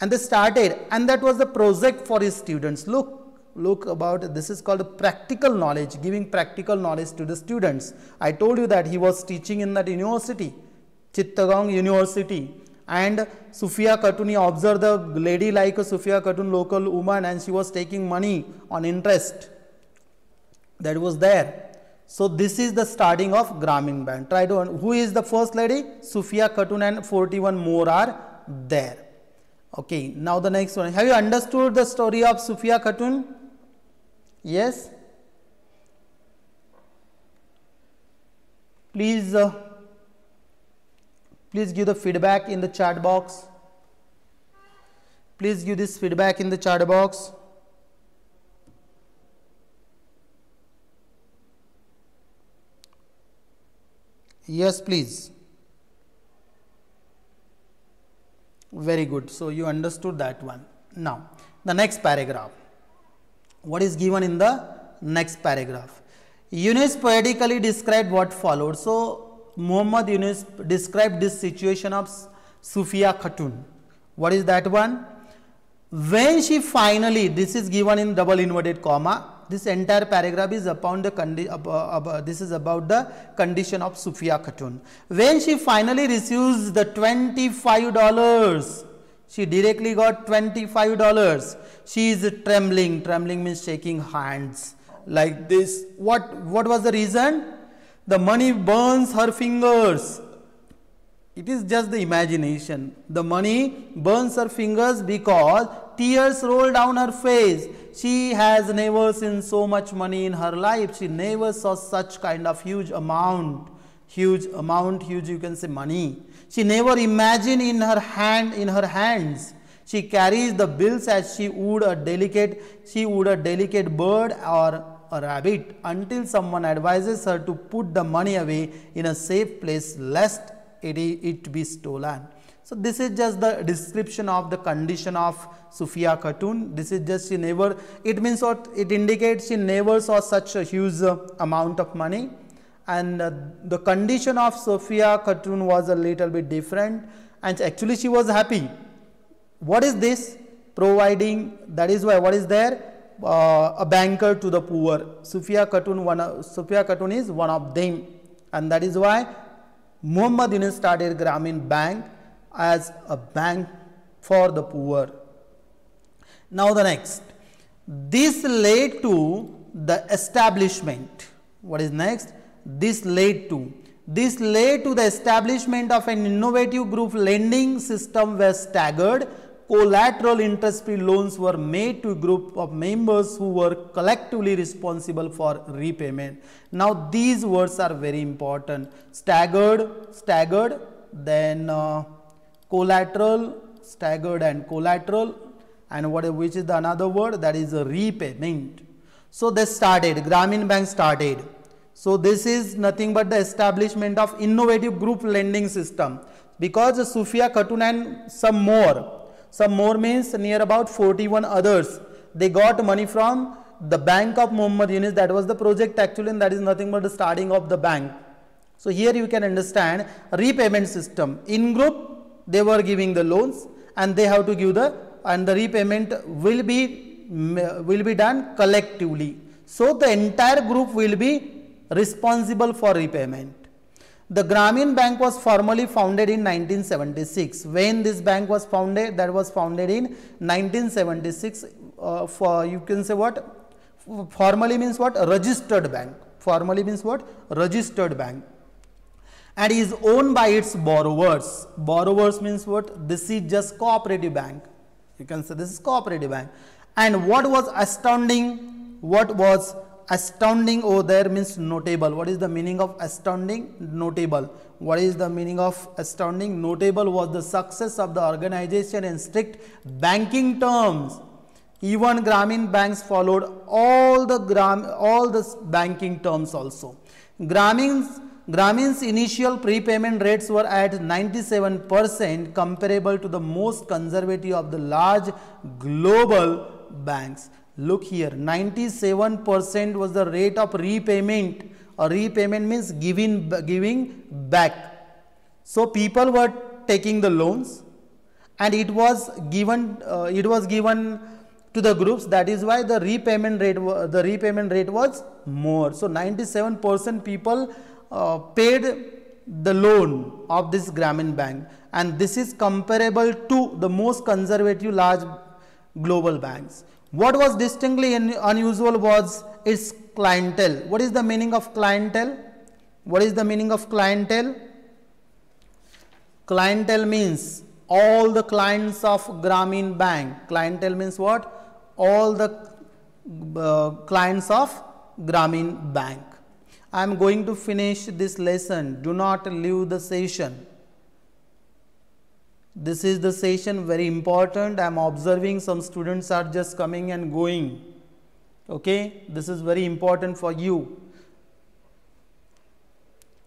and they started and that was the project for his students. Look look about this is called practical knowledge giving practical knowledge to the students i told you that he was teaching in that university chittagong university and sufia katuni observed the lady like a sufia khatun local woman and she was taking money on interest that was there so this is the starting of Grameen Bank. Try to who is the first lady? Sufia Khatun and 41 more are there. Okay, now the next one. Have you understood the story of Sufia Khatun? Yes? Please, uh, please give the feedback in the chat box. Please give this feedback in the chat box. Yes, please. Very good. So, you understood that one. Now, the next paragraph what is given in the next paragraph. Yunus poetically described what followed. So, Muhammad Yunus described this situation of Sufia Khatun. What is that one? When she finally, this is given in double inverted comma, this entire paragraph is upon the uh, uh, this is about the condition of Sufia Khatun. When she finally receives the $25 she directly got $25. She is trembling. Trembling means shaking hands like this. What, what was the reason? The money burns her fingers. It is just the imagination. The money burns her fingers because tears roll down her face. She has never seen so much money in her life. She never saw such kind of huge amount. Huge amount, huge you can say money. She never imagined in her hand, in her hands. She carries the bills as she would a delicate, she would a delicate bird or a rabbit until someone advises her to put the money away in a safe place lest it, it be stolen. So this is just the description of the condition of Sufia Khatun. This is just she never, it means what it indicates she never saw such a huge amount of money and uh, the condition of Sufia Khatun was a little bit different and actually she was happy. What is this? Providing, that is why what is there? Uh, a banker to the poor. Sufia Khatun, one, Sufia Khatun is one of them and that is why Muhammad Yunus started Grameen Bank as a bank for the poor. Now the next, this led to the establishment. What is next? This led to this led to the establishment of an innovative group lending system where staggered collateral interest-free loans were made to a group of members who were collectively responsible for repayment. Now these words are very important. Staggered, staggered, then uh, collateral, staggered and collateral and what which is the another word that is repayment. So they started, Grameen Bank started. So this is nothing but the establishment of innovative group lending system because Sufia Khatun and some more, some more means near about 41 others, they got money from the bank of Muhammad Yunus that was the project actually and that is nothing but the starting of the bank. So here you can understand repayment system in group they were giving the loans and they have to give the and the repayment will be will be done collectively. So the entire group will be responsible for repayment. The Grameen Bank was formally founded in 1976. When this bank was founded, that was founded in 1976. Uh, for you can say what? Formally means what? Registered bank. Formally means what? Registered bank and is owned by its borrowers. Borrowers means what? This is just cooperative bank. You can say this is cooperative bank. And what was astounding? What was astounding over there means notable. What is the meaning of astounding? Notable. What is the meaning of astounding? Notable was the success of the organization in strict banking terms. Even Grameen banks followed all the gram, all the banking terms also. Grameen's Grameen's initial prepayment rates were at 97% comparable to the most conservative of the large global banks. Look here, 97% was the rate of repayment. A repayment means giving, giving back. So people were taking the loans and it was given, uh, it was given to the groups that is why the repayment rate the repayment rate was more so 97% people uh, paid the loan of this Grameen Bank and this is comparable to the most conservative large global banks. What was distinctly unusual was its clientele. What is the meaning of clientele? What is the meaning of clientele? Clientele means all the clients of Grameen Bank. Clientele means what? All the uh, clients of Grameen Bank. I am going to finish this lesson. Do not leave the session. This is the session very important. I am observing some students are just coming and going. Okay, this is very important for you.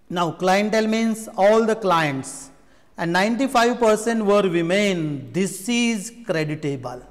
Now, clientele means all the clients and 95% were women. This is creditable.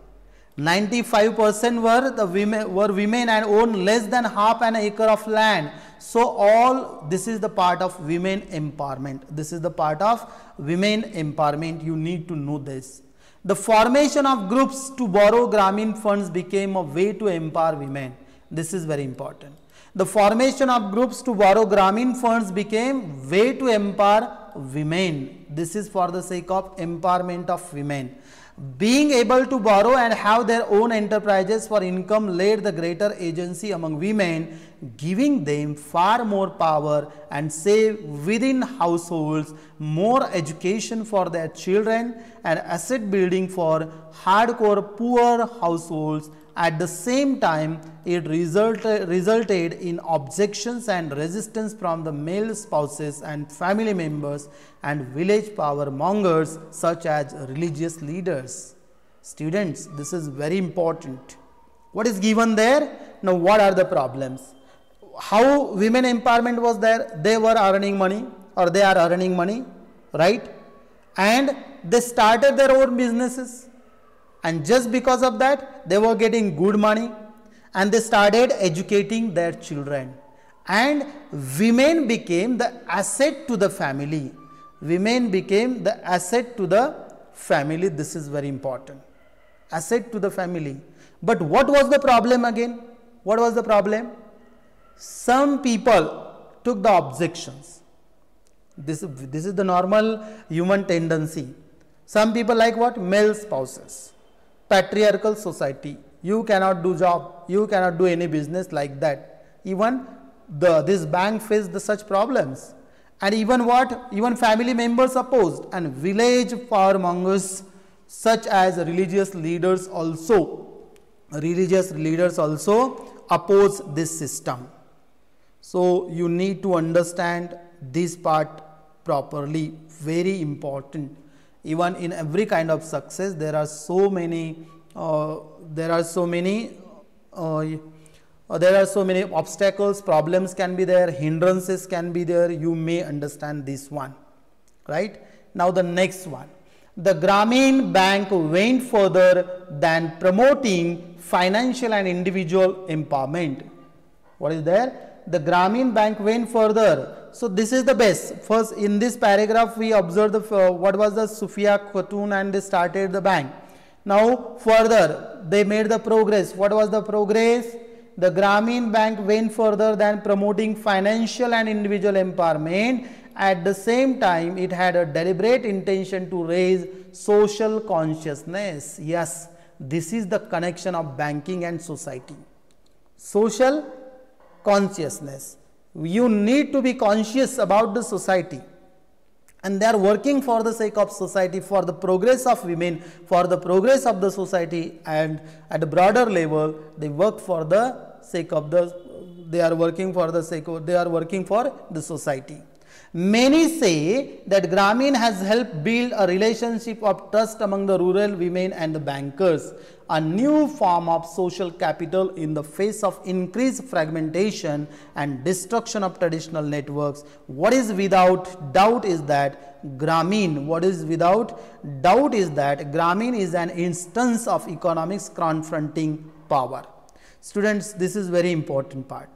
95% were the women were women and own less than half an acre of land. So all this is the part of women empowerment. This is the part of women empowerment. You need to know this. The formation of groups to borrow Grameen funds became a way to empower women. This is very important. The formation of groups to borrow Grameen funds became way to empower women. This is for the sake of empowerment of women. Being able to borrow and have their own enterprises for income led the greater agency among women, giving them far more power and save within households, more education for their children and asset building for hardcore poor households at the same time, it resulted, resulted in objections and resistance from the male spouses and family members and village power mongers such as religious leaders. Students, this is very important. What is given there? Now, what are the problems? How women empowerment was there? They were earning money or they are earning money, right? and they started their own businesses and just because of that they were getting good money and they started educating their children. And women became the asset to the family. Women became the asset to the family. This is very important. Asset to the family. But what was the problem again? What was the problem? Some people took the objections. This, this is the normal human tendency. Some people like what? Male spouses. Patriarchal society. You cannot do job. You cannot do any business like that. Even the this bank faced the such problems. And even what? Even family members opposed. And village powermongers such as religious leaders also. Religious leaders also oppose this system. So you need to understand this part properly very important even in every kind of success there are so many uh, there are so many uh, there are so many obstacles problems can be there hindrances can be there you may understand this one right now the next one the Grameen Bank went further than promoting financial and individual empowerment. What is there? The Grameen Bank went further so this is the best. First in this paragraph we observed the uh, what was the Sufia Khatun and they started the bank. Now further they made the progress. What was the progress? The Grameen Bank went further than promoting financial and individual empowerment. At the same time it had a deliberate intention to raise social consciousness. Yes, this is the connection of banking and society. Social consciousness. You need to be conscious about the society. And they are working for the sake of society for the progress of women for the progress of the society and at a broader level they work for the sake of the they are working for the sake of they are working for the society. Many say that Grameen has helped build a relationship of trust among the rural women and the bankers, a new form of social capital in the face of increased fragmentation and destruction of traditional networks. What is without doubt is that Grameen, what is without doubt is that Grameen is an instance of economics confronting power. Students, this is very important part.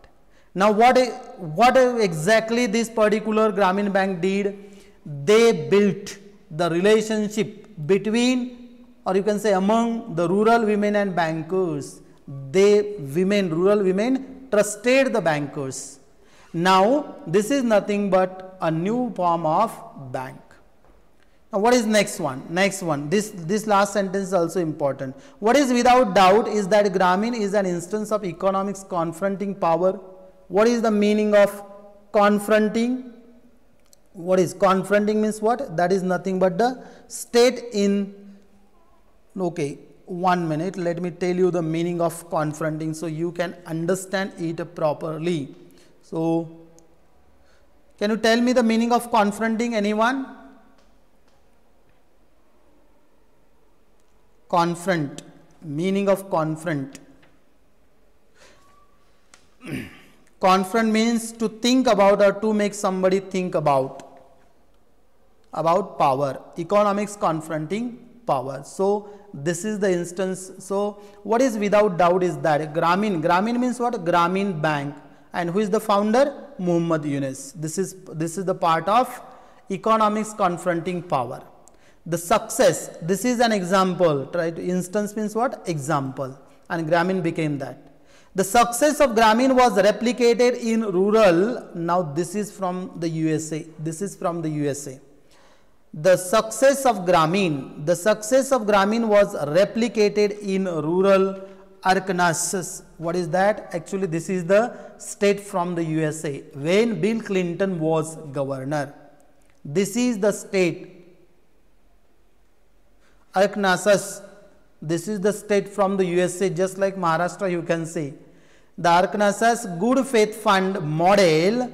Now what, what exactly this particular Grameen Bank did? They built the relationship between or you can say among the rural women and bankers. They women, rural women trusted the bankers. Now this is nothing but a new form of bank. Now what is next one? Next one. This, this last sentence is also important. What is without doubt is that Grameen is an instance of economics confronting power what is the meaning of confronting? What is confronting means what? That is nothing but the state in, okay, one minute, let me tell you the meaning of confronting so you can understand it properly. So, can you tell me the meaning of confronting anyone? Confront, meaning of confront. Confront means to think about or to make somebody think about about power. Economics confronting power. So this is the instance. So what is without doubt is that Grameen. Grameen means what? Grameen Bank. And who is the founder? Muhammad Yunus. This is this is the part of economics confronting power. The success. This is an example. Right? Instance means what? Example. And Grameen became that. The success of Grameen was replicated in rural. Now this is from the USA. This is from the USA. The success of Grameen, the success of Grameen was replicated in rural Arkansas. What is that? Actually, this is the state from the USA when Bill Clinton was governor. This is the state. Arkansas. This is the state from the USA, just like Maharashtra, you can say. The Arkansas Good Faith Fund model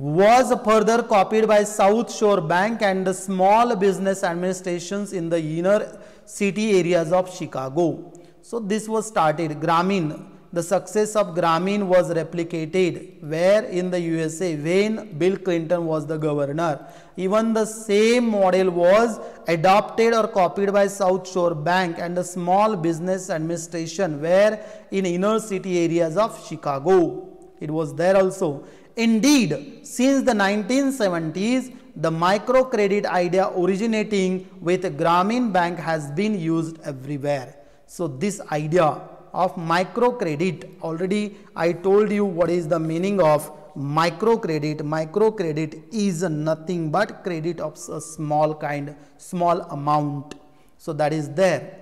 was further copied by South Shore Bank and the small business administrations in the inner city areas of Chicago. So this was started Grameen. the success of Grameen was replicated where in the USA when Bill Clinton was the governor. Even the same model was adopted or copied by South Shore Bank and the Small Business Administration where in inner city areas of Chicago. It was there also. Indeed, since the 1970s, the microcredit idea originating with Grameen Bank has been used everywhere. So, this idea of microcredit already I told you what is the meaning of microcredit. Microcredit is nothing but credit of a small kind, small amount. So, that is there.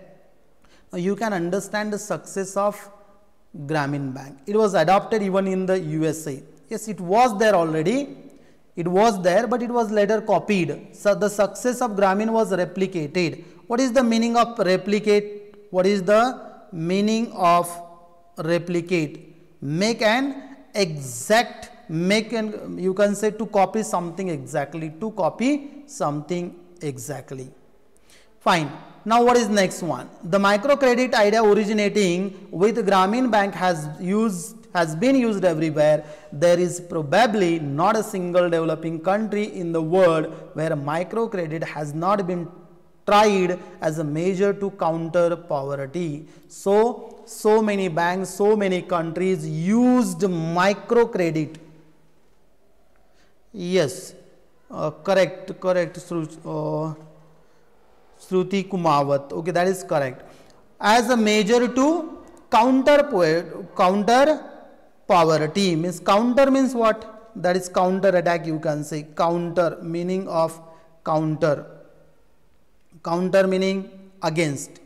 Now, you can understand the success of Grameen Bank. It was adopted even in the USA. Yes, it was there already. It was there, but it was later copied. So, the success of Grameen was replicated. What is the meaning of replicate? What is the meaning of replicate? Make an exact, make an, you can say to copy something exactly, to copy something exactly. Fine. Now what is next one? The microcredit idea originating with Grameen Bank has used has been used everywhere. There is probably not a single developing country in the world where microcredit has not been tried as a measure to counter poverty. So, so many banks, so many countries used microcredit. Yes, uh, correct, correct, uh, Shruti Kumawat. Okay, that is correct. As a measure to counter counter poverty means counter means what? That is counter attack. You can say counter meaning of counter. Counter meaning against.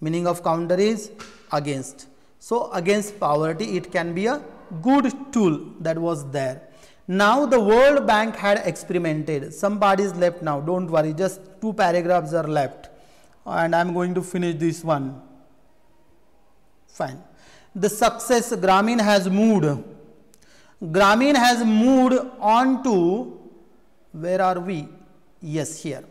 Meaning of counter is against. So against poverty, it can be a good tool that was there. Now the World Bank had experimented. Some parties left now. Don't worry. Just two paragraphs are left. And I am going to finish this one. Fine. The success Grameen has moved. Grameen has moved on to, where are we? Yes, here.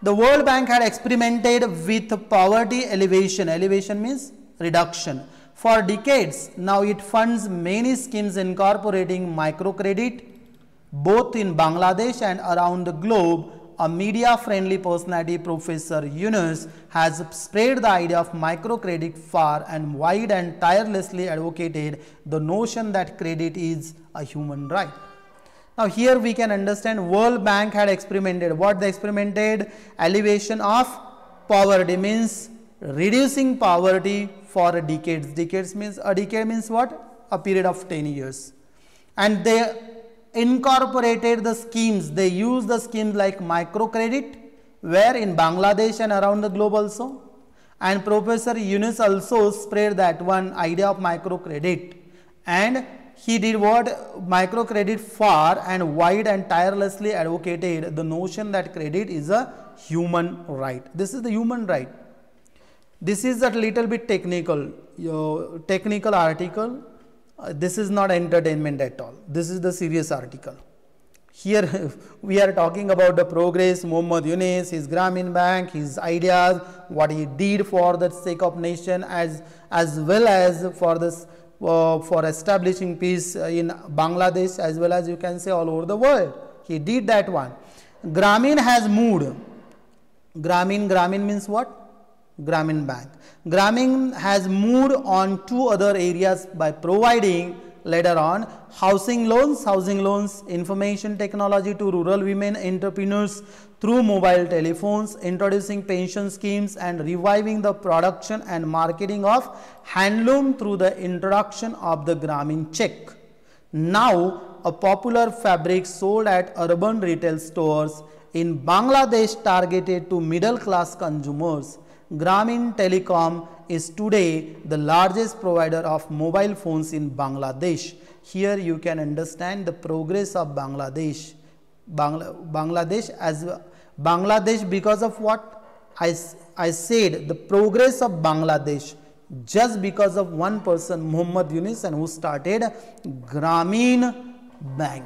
The World Bank had experimented with poverty elevation. Elevation means reduction. For decades, now it funds many schemes incorporating microcredit, both in Bangladesh and around the globe, a media-friendly personality, Professor Yunus, has spread the idea of microcredit far and wide and tirelessly advocated the notion that credit is a human right. Now here we can understand World Bank had experimented. What they experimented? Elevation of poverty means reducing poverty for decades. Decades means a decade means what? A period of 10 years. And they incorporated the schemes. They use the schemes like microcredit, where in Bangladesh and around the globe also. And Professor Yunus also spread that one idea of microcredit. And he did what microcredit far and wide and tirelessly advocated the notion that credit is a human right. This is the human right. This is a little bit technical, your technical article uh, this is not entertainment at all. This is the serious article. Here we are talking about the progress Muhammad Yunus, his Grameen Bank, his ideas, what he did for the sake of nation as, as well as for this uh, for establishing peace in Bangladesh as well as you can say all over the world. He did that one. Grameen has moved. Grameen, Grameen means what? Grameen Bank. Grameen has moved on to other areas by providing later on housing loans, housing loans, information technology to rural women entrepreneurs through mobile telephones, introducing pension schemes and reviving the production and marketing of handloom through the introduction of the Grameen check. Now, a popular fabric sold at urban retail stores in Bangladesh targeted to middle class consumers Grameen Telecom is today the largest provider of mobile phones in Bangladesh. Here you can understand the progress of Bangladesh. Bangla Bangladesh as Bangladesh because of what I, I said the progress of Bangladesh just because of one person Muhammad Yunus and who started Grameen Bank.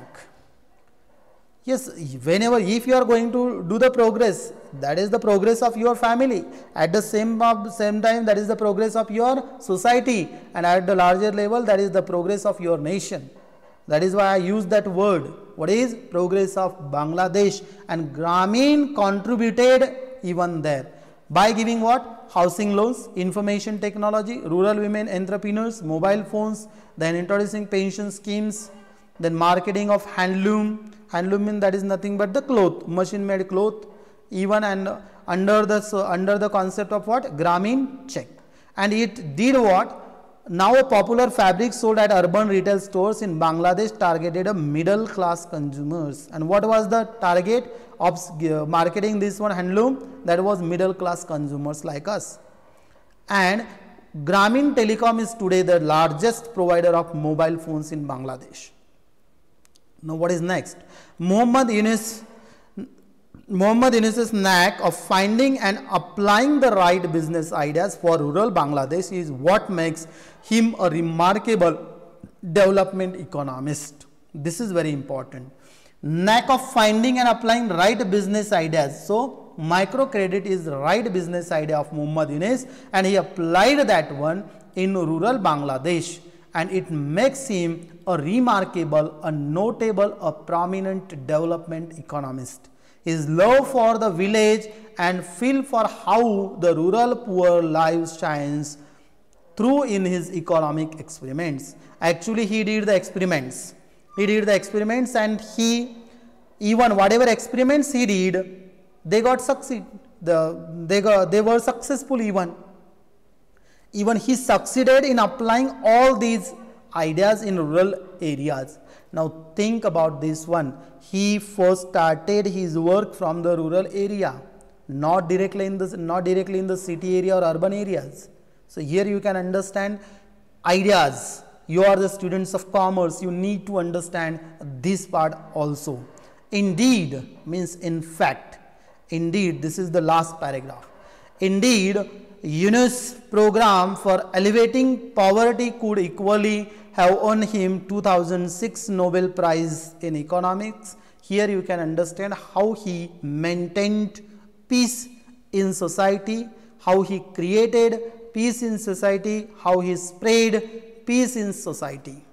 Yes, whenever if you are going to do the progress, that is the progress of your family. At the same, same time, that is the progress of your society. And at the larger level, that is the progress of your nation. That is why I use that word. What is progress of Bangladesh? And Grameen contributed even there. By giving what? Housing loans, information technology, rural women entrepreneurs, mobile phones, then introducing pension schemes, then marketing of handloom, handloom that is nothing but the cloth. Machine made cloth even and under the under the concept of what? Grameen check. And it did what? Now a popular fabric sold at urban retail stores in Bangladesh targeted a middle class consumers. And what was the target of marketing this one handloom? That was middle class consumers like us. And Grameen Telecom is today the largest provider of mobile phones in Bangladesh. Now what is next? Muhammad Yunus Muhammad Yunus's knack of finding and applying the right business ideas for rural Bangladesh is what makes him a remarkable development economist. This is very important. Knack of finding and applying right business ideas. So, microcredit is the right business idea of Muhammad Yunus and he applied that one in rural Bangladesh and it makes him a remarkable, a notable, a prominent development economist. His love for the village and feel for how the rural poor lives shines through in his economic experiments. Actually, he did the experiments. He did the experiments and he, even whatever experiments he did, they got succeed. The, they, got, they were successful even. Even he succeeded in applying all these ideas in rural areas. Now think about this one. He first started his work from the rural area, not directly in the not directly in the city area or urban areas. So here you can understand ideas. You are the students of commerce. You need to understand this part also. Indeed means in fact. Indeed, this is the last paragraph. Indeed, Yunus program for elevating poverty could equally have won him 2006 Nobel Prize in Economics. Here you can understand how he maintained peace in society, how he created peace in society, how he spread peace in society.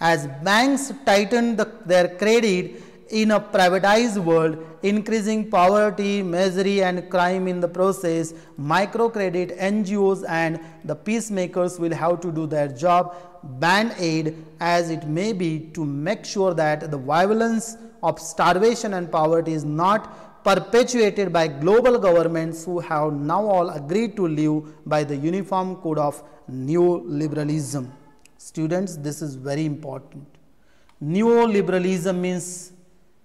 As banks tightened the, their credit in a privatized world, increasing poverty, misery and crime in the process, microcredit, NGOs and the peacemakers will have to do their job band aid as it may be to make sure that the violence of starvation and poverty is not perpetuated by global governments who have now all agreed to live by the uniform code of neoliberalism. Students, this is very important. Neoliberalism means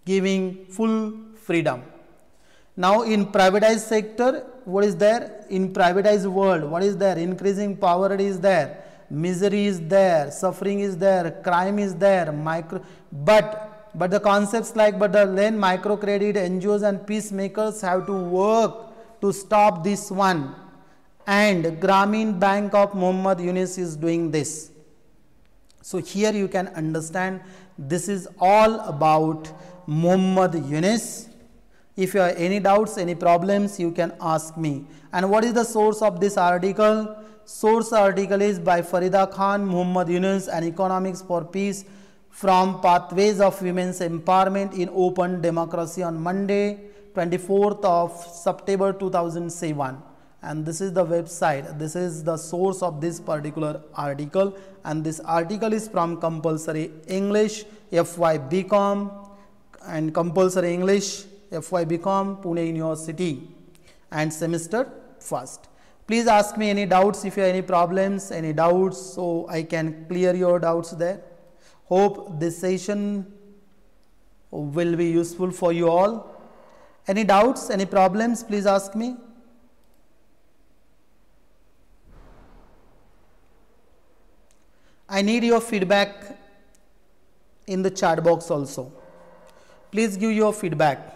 giving full freedom. Now in privatized sector, what is there? In privatized world, what is there? Increasing poverty is there misery is there, suffering is there, crime is there, micro, but, but the concepts like, but the then microcredit, NGOs and peacemakers have to work to stop this one. And Grameen Bank of Muhammad Yunus is doing this. So here you can understand this is all about Muhammad Yunus. If you have any doubts, any problems, you can ask me. And what is the source of this article? Source article is by Farida Khan, Muhammad Yunus and Economics for Peace from Pathways of Women's Empowerment in Open Democracy on Monday 24th of September 2007 and this is the website. This is the source of this particular article. And this article is from compulsory English FY BCom and compulsory English FY BCom Pune University. And semester first Please ask me any doubts if you have any problems, any doubts so I can clear your doubts there. Hope this session will be useful for you all. Any doubts, any problems, please ask me. I need your feedback in the chat box also. Please give your feedback.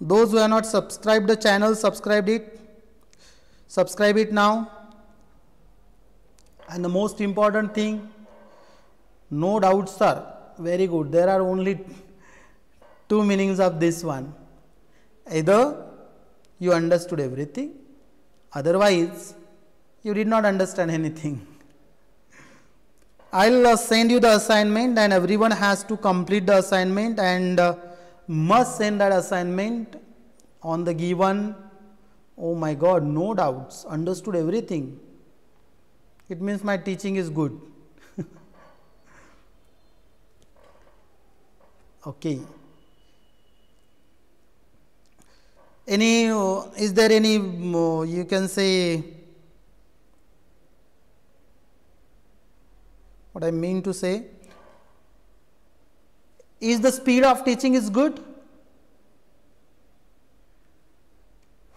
Those who have not subscribed the channel, subscribe it. Subscribe it now And the most important thing, no doubts, sir. Very good. There are only two meanings of this one. Either you understood everything, otherwise, you did not understand anything. I'll uh, send you the assignment, and everyone has to complete the assignment and uh, must send that assignment on the given. Oh my God, no doubts, understood everything. It means my teaching is good. okay. Any, uh, is there any, uh, you can say, what I mean to say, is the speed of teaching is good?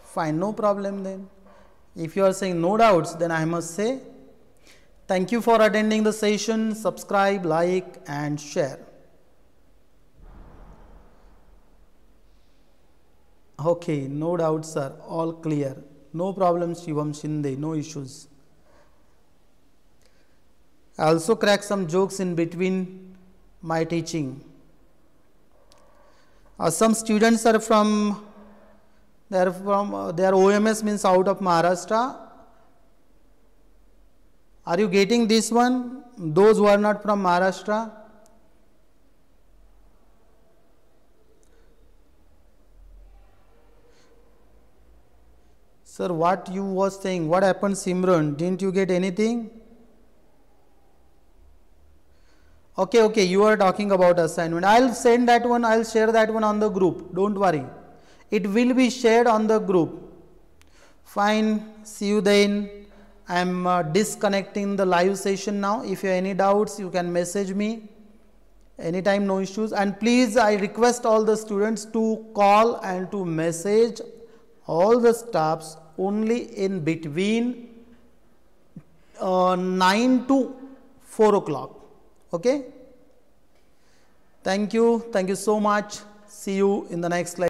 Fine, no problem then. If you are saying no doubts, then I must say thank you for attending the session. Subscribe, like, and share. Okay, no doubts, sir. All clear. No problems, Shivam Shinde. No issues. I also crack some jokes in between my teaching. Uh, some students are from they are from uh, their OMS means out of Maharashtra. Are you getting this one? Those who are not from Maharashtra. Sir, what you was saying? What happened, Simran? Didn't you get anything? Okay, okay, you are talking about assignment. I'll send that one, I'll share that one on the group. Don't worry. It will be shared on the group. Fine, see you then. I am uh, disconnecting the live session now. If you have any doubts, you can message me anytime, no issues. And please, I request all the students to call and to message all the staffs only in between uh, 9 to 4 o'clock okay? Thank you. Thank you so much. See you in the next slide